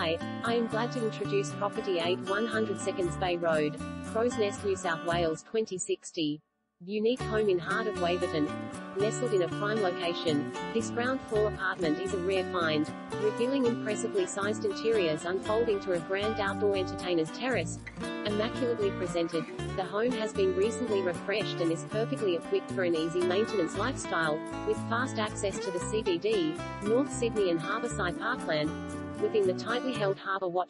Hi, I am glad to introduce Property 8 100 Seconds Bay Road, Crows Nest, New South Wales 2060. Unique home in heart of Waverton. Nestled in a prime location, this ground floor apartment is a rare find, revealing impressively sized interiors unfolding to a grand outdoor entertainer's terrace. Immaculately presented, the home has been recently refreshed and is perfectly equipped for an easy maintenance lifestyle, with fast access to the CBD, North Sydney and Harbourside Parkland, within the tightly held Harbour Watch